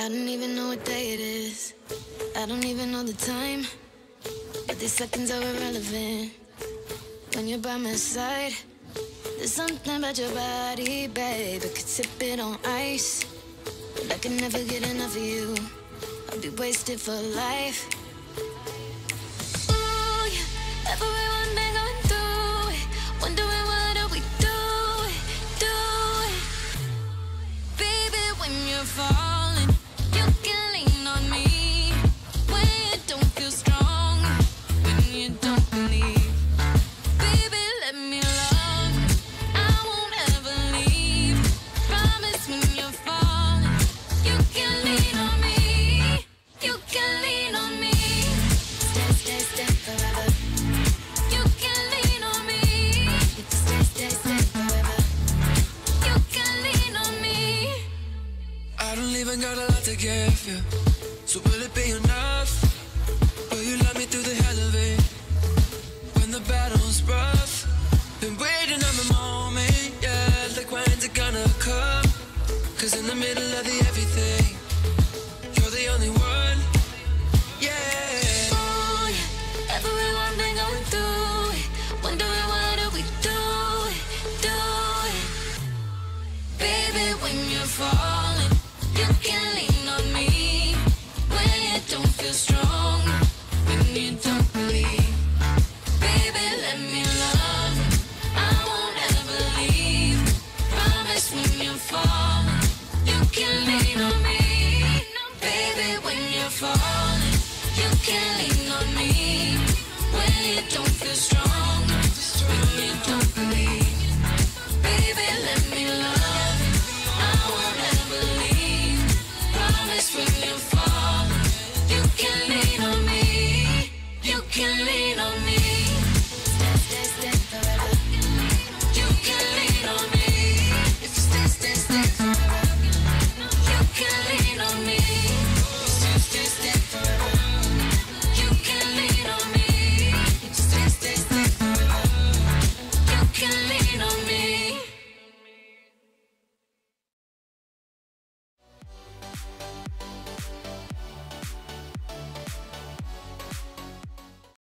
I don't even know what day it is. I don't even know the time. But these seconds are irrelevant. When you're by my side, there's something about your body, babe. I could sip it on ice. But I can never get enough of you. I'll be wasted for life. Ooh, yeah, going through it. Wondering what we. Baby, when you fall. even got a lot to give you. So will it be enough? You can lean on me.